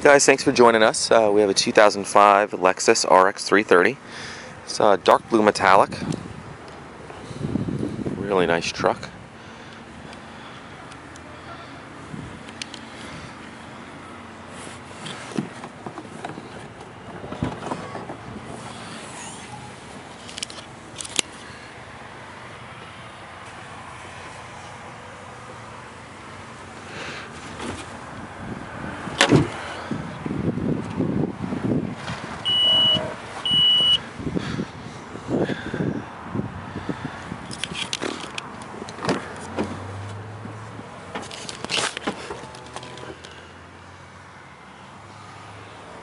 Hey guys, thanks for joining us. Uh, we have a 2005 Lexus RX 330. It's a dark blue metallic. Really nice truck.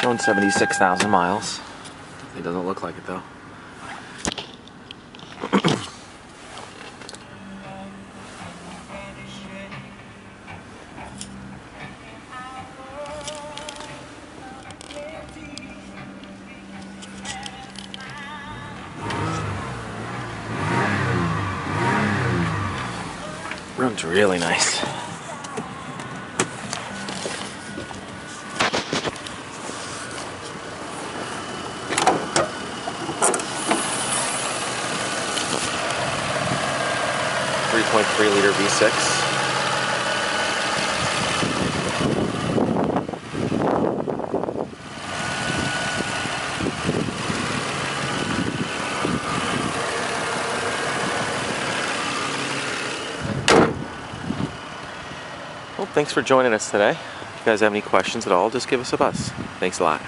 Showing 76,000 miles. It doesn't look like it though. Runs really nice. Three point three liter V six. Well, thanks for joining us today. If you guys have any questions at all, just give us a buzz. Thanks a lot.